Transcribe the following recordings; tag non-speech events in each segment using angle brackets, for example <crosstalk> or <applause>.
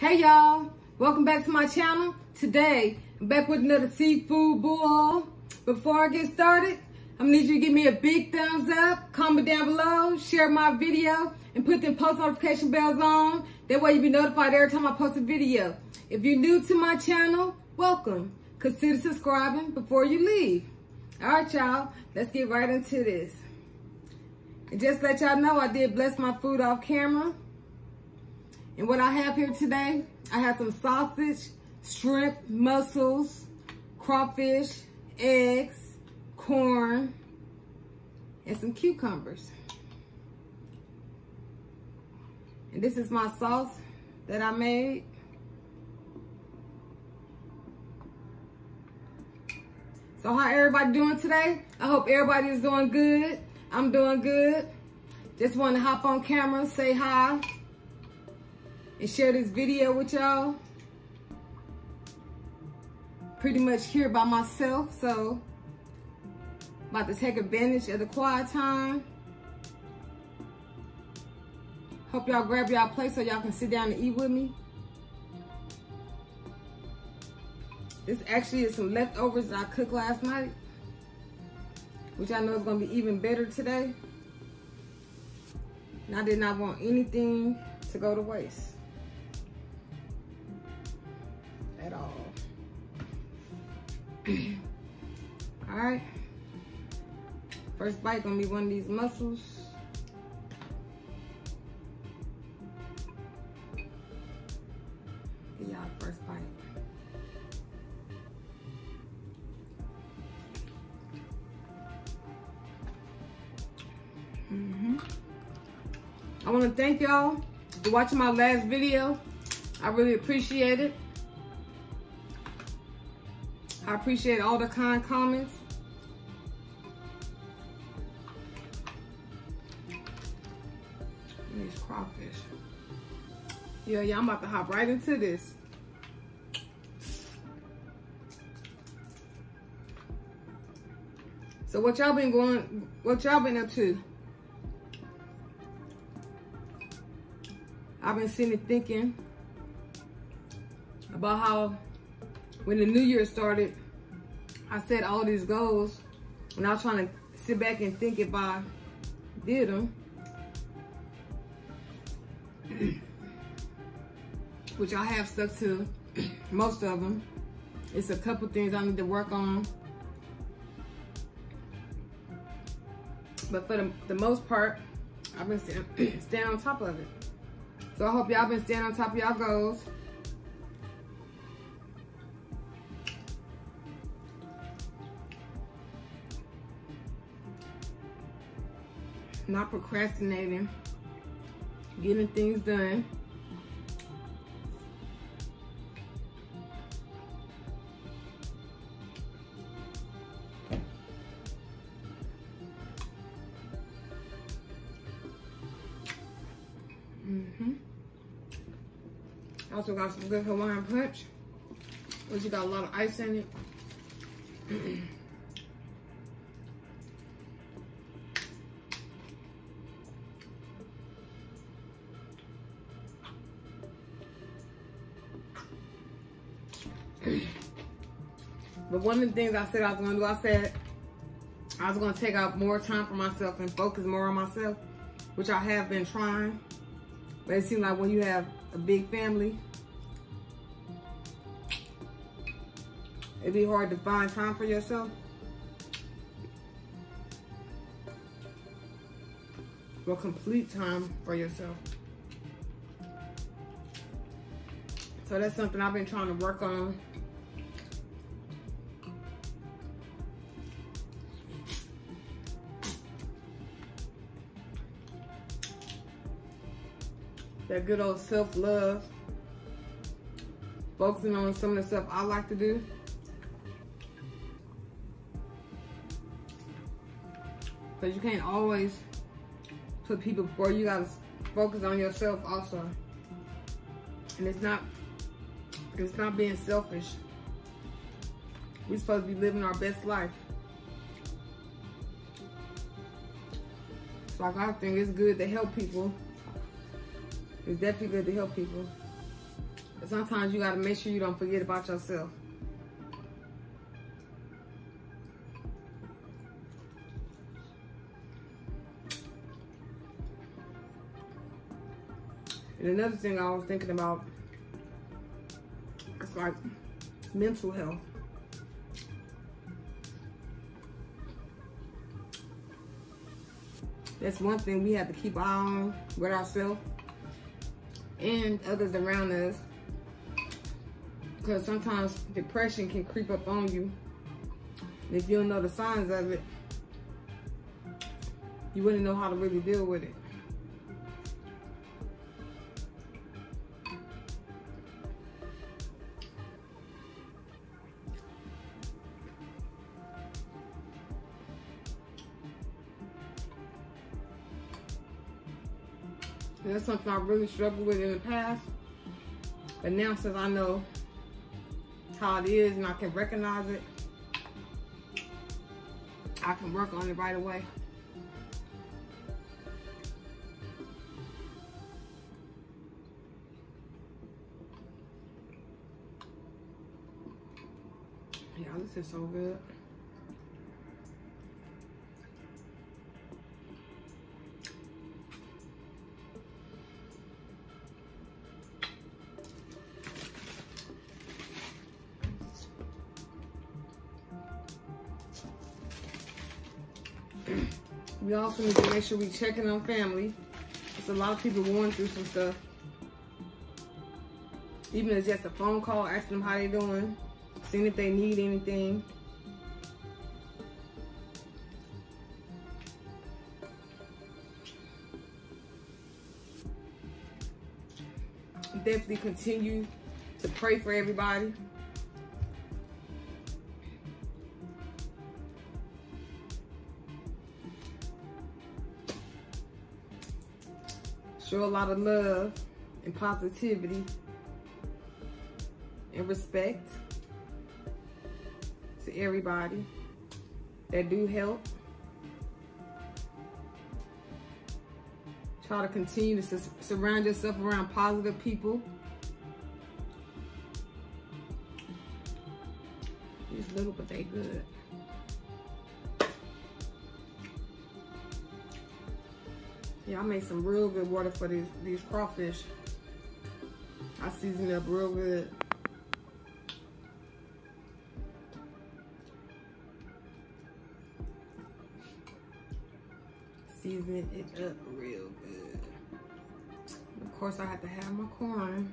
Hey y'all, welcome back to my channel. Today, I'm back with another seafood boil. Before I get started, I'm gonna need you to give me a big thumbs up, comment down below, share my video, and put them post notification bells on. That way you'll be notified every time I post a video. If you're new to my channel, welcome. Consider subscribing before you leave. All right, y'all, let's get right into this. And just let y'all know, I did bless my food off camera. And what I have here today, I have some sausage, shrimp, mussels, crawfish, eggs, corn, and some cucumbers. And this is my sauce that I made. So how everybody doing today? I hope everybody is doing good. I'm doing good. Just want to hop on camera, say hi, and share this video with y'all. Pretty much here by myself, so about to take advantage of the quiet time. Hope y'all grab y'all plate so y'all can sit down and eat with me. This actually is some leftovers that I cooked last night, which I know is gonna be even better today. And I did not want anything to go to waste. Right. First bite gonna be one of these mussels. y'all first bite. Mm -hmm. I want to thank y'all for watching my last video. I really appreciate it. I appreciate all the kind comments. Yeah, yeah, I'm about to hop right into this. So what y'all been going, what y'all been up to? I've been sitting thinking about how when the new year started, I set all these goals and I was trying to sit back and think if I did them. <clears throat> Which I have stuck to <clears throat> most of them. It's a couple things I need to work on. But for the, the most part, I've been staying, <clears throat> staying on top of it. So I hope y'all been staying on top of y'all goals. Not procrastinating. Getting things done. Got some good Hawaiian punch, which you got a lot of ice in it. but one of the things I said I was gonna do, I said I was gonna take out more time for myself and focus more on myself, which I have been trying. But it seems like when you have a big family, it'd be hard to find time for yourself. Or complete time for yourself. So that's something I've been trying to work on. that good old self-love. Focusing on some of the stuff I like to do. Because you can't always put people before you. gotta focus on yourself also. And it's not it's not being selfish. We're supposed to be living our best life. So I think it's good to help people. It's definitely good to help people. But sometimes you gotta make sure you don't forget about yourself. And another thing I was thinking about, is like mental health. That's one thing we have to keep eye on with ourselves and others around us. Because sometimes depression can creep up on you. And if you don't know the signs of it, you wouldn't know how to really deal with it. And that's something I really struggled with in the past. But now since I know how it is and I can recognize it, I can work on it right away. Yeah, this is so good. We also need to make sure we checking on family. There's a lot of people going through some stuff. Even if it's just a phone call, asking them how they doing, seeing if they need anything. Definitely continue to pray for everybody. Show a lot of love and positivity and respect to everybody that do help. Try to continue to surround yourself around positive people. These little, but they good. Yeah, I made some real good water for these, these crawfish. I seasoned up real good. Seasoning it up real good. Of course, I have to have my corn.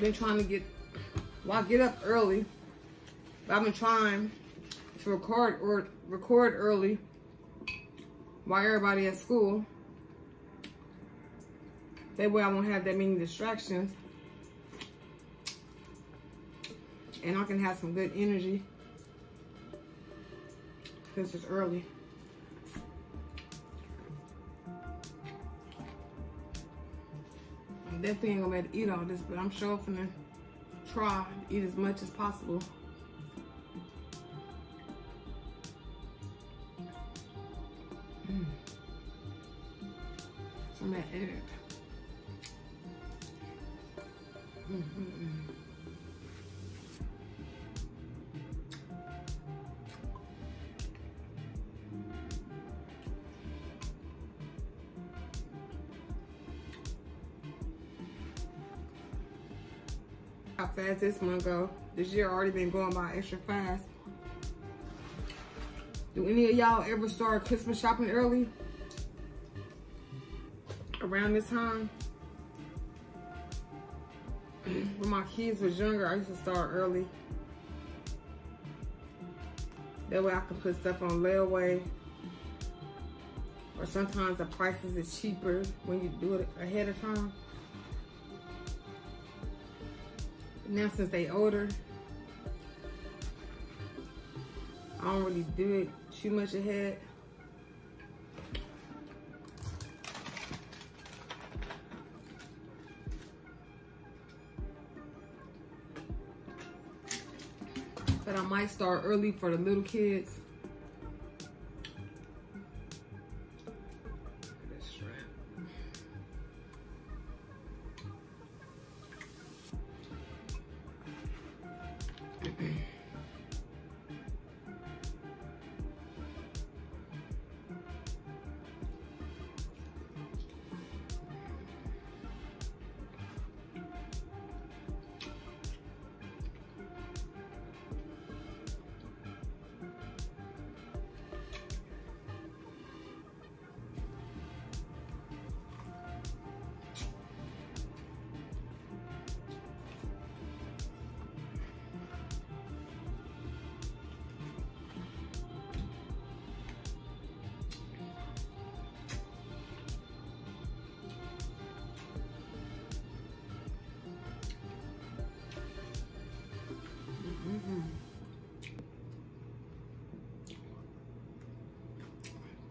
Been trying to get, well, I get up early. But I've been trying to record or record early while everybody at school. That way I won't have that many distractions. And I can have some good energy. Because it's early. definitely ain't gonna be able to eat all this, but I'm sure I'm gonna try to eat as much as possible. Mm. Of that egg. How fast this month go. This year already been going by extra fast. Do any of y'all ever start Christmas shopping early? Around this time? When my kids was younger, I used to start early. That way I can put stuff on layaway. Or sometimes the prices is cheaper when you do it ahead of time. Now since they older, I don't really do it too much ahead. But I might start early for the little kids.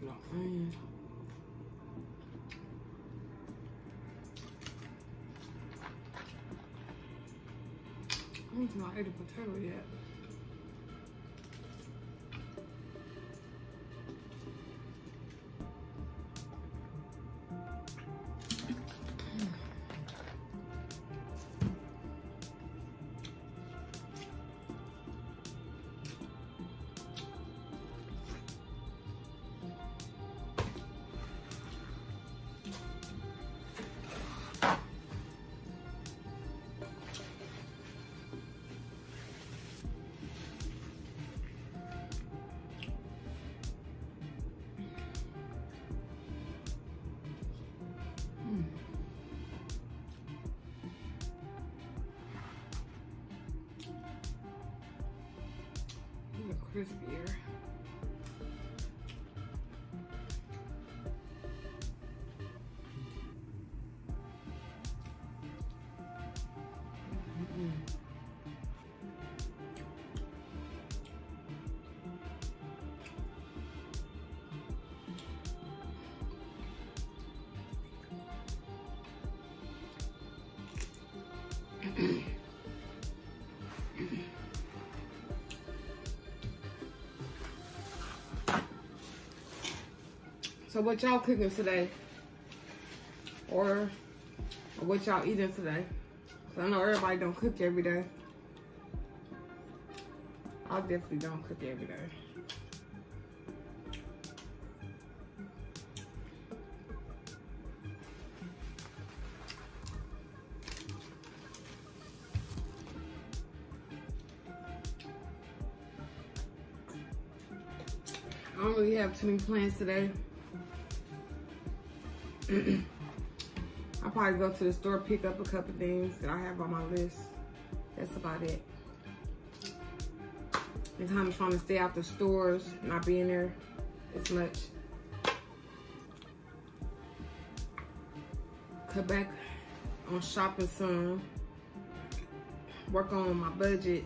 Mm. I'm not ate a potato yet. Crispier. So what y'all cooking today? Or, what y'all eating today? Cause I know everybody don't cook every day. I definitely don't cook every day. I don't really have too many plans today. <clears throat> I'll probably go to the store, pick up a couple things that I have on my list. That's about it. And of trying to stay out the stores, not being there as much. Cut back on shopping some. Work on my budget.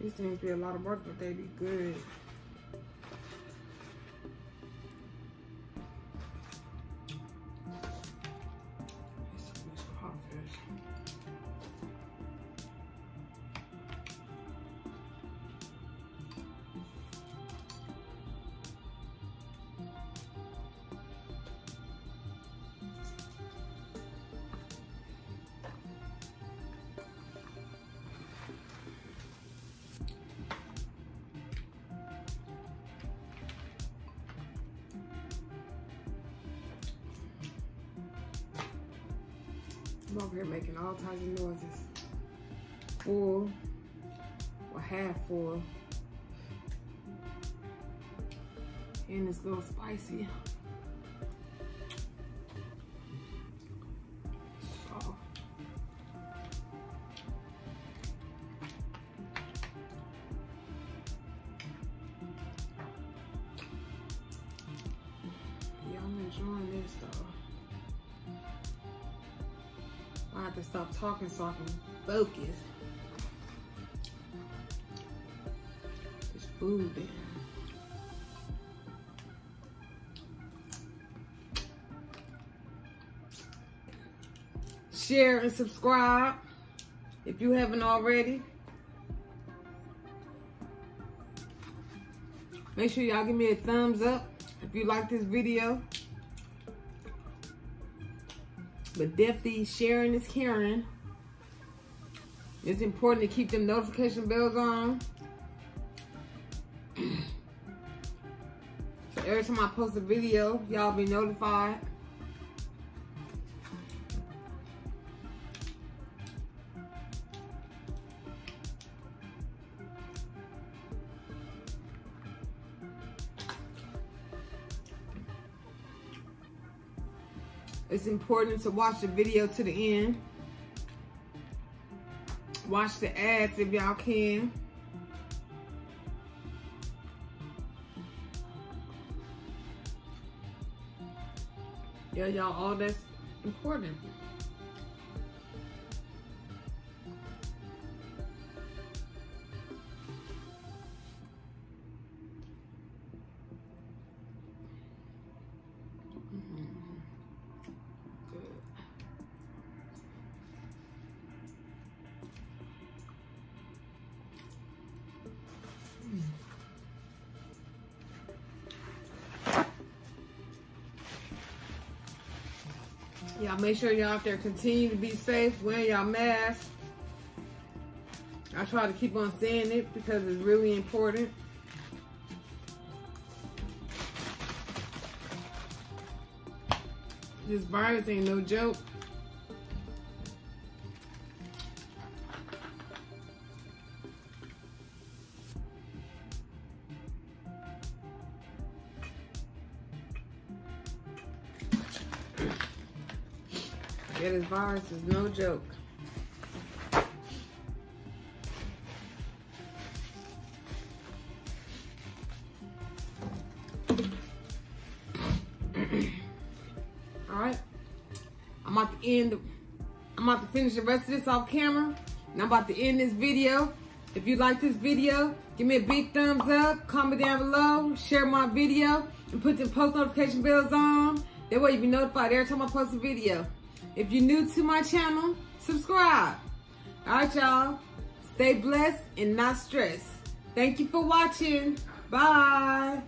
These things be a lot of work, but they be good. I'm over here making all kinds of noises. Full or half full. And it's a little spicy. Have to stop talking so I can focus. It's food there. Share and subscribe if you haven't already. Make sure y'all give me a thumbs up if you like this video. But definitely sharing is caring. It's important to keep them notification bells on. <clears throat> so every time I post a video, y'all be notified. It's important to watch the video to the end. Watch the ads if y'all can. Yeah, y'all, all that's important. Y'all make sure y'all out there continue to be safe, wearing y'all mask. I try to keep on saying it because it's really important. This virus ain't no joke. Virus is no joke. All right, I'm about to end. I'm about to finish the rest of this off camera, and I'm about to end this video. If you like this video, give me a big thumbs up, comment down below, share my video, and put the post notification bells on. That way you'll be notified every time I post a video. If you're new to my channel, subscribe. All right, y'all. Stay blessed and not stressed. Thank you for watching. Bye.